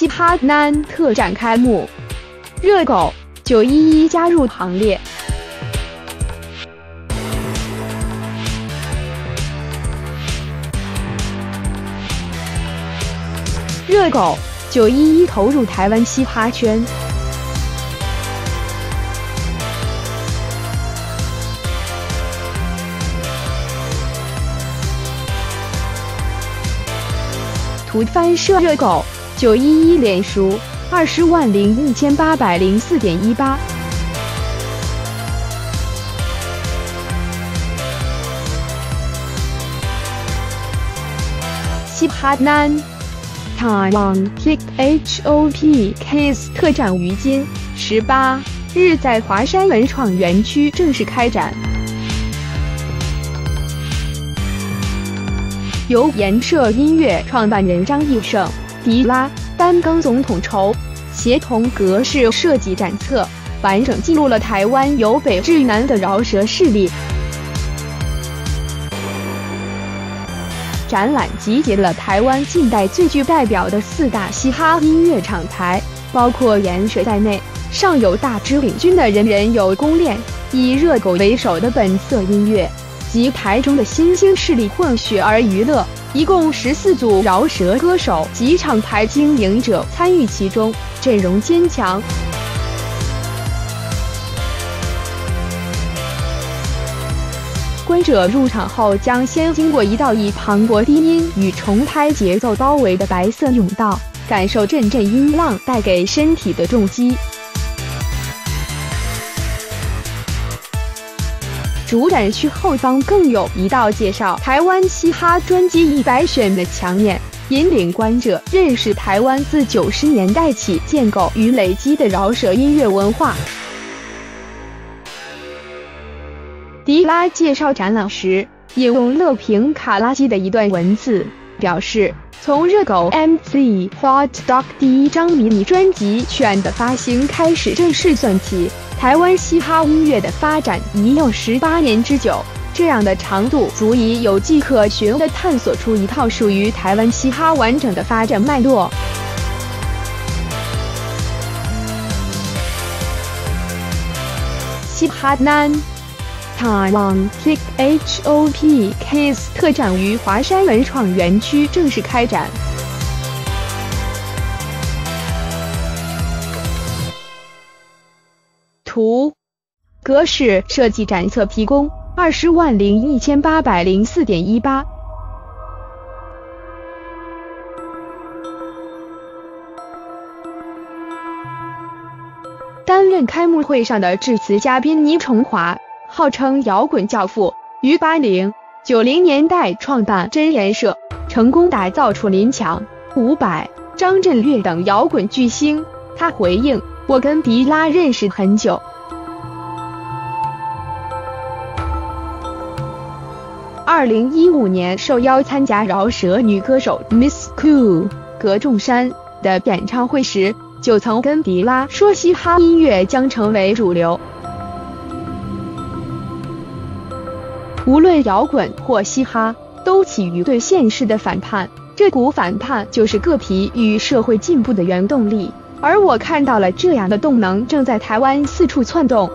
嘻哈男特展开幕，热狗九一一加入行列。热狗九一一投入台湾嘻哈圈。图翻摄热狗九一一脸书二十万零一千八百零四点一八。嘻哈男台湾 Kick H O P Case 特展于今十八日在华山文创园区正式开展。由颜社音乐创办人张艺胜、迪拉担纲总统筹，协同格式设计展册，完整记录了台湾由北至南的饶舌势力。展览集结了台湾近代最具代表的四大嘻哈音乐厂牌，包括颜水在内，尚有大支领军的人人有功练，以热狗为首的本色音乐。及台中的新兴势力混血儿娱乐，一共十四组饶舌歌手及厂牌经营者参与其中，阵容坚强。观者入场后将先经过一道以磅礴低音与重拍节奏包围的白色甬道，感受阵阵音浪带给身体的重击。主展区后方更有一道介绍台湾嘻哈专辑一百选的墙面，引领观者认识台湾自九十年代起建构与累积的饶舌音乐文化。迪拉介绍展览时，引用乐平卡拉基的一段文字，表示从热狗 MC Hot Dog 第一张迷你专辑选的发行开始正式算起。台湾嘻哈音乐的发展已有十八年之久，这样的长度足以有迹可循地探索出一套属于台湾嘻哈完整的发展脉络。嘻哈男台湾 Kick H O P Kiss 特展于华山文创园区正式开展。图，格式设计展册提供二十万零一千八百零四点一八。担任开幕会上的致辞嘉宾倪崇华，号称摇滚教父，于八零九零年代创办真言社，成功打造出林强、伍佰、张震岳等摇滚巨星。他回应。我跟迪拉认识很久。二零一五年受邀参加饶舌女歌手 Miss Cool 葛仲山的演唱会时，就曾跟迪拉说嘻哈音乐将成为主流。无论摇滚或嘻哈，都起于对现实的反叛，这股反叛就是个体与社会进步的原动力。而我看到了这样的动能正在台湾四处窜动。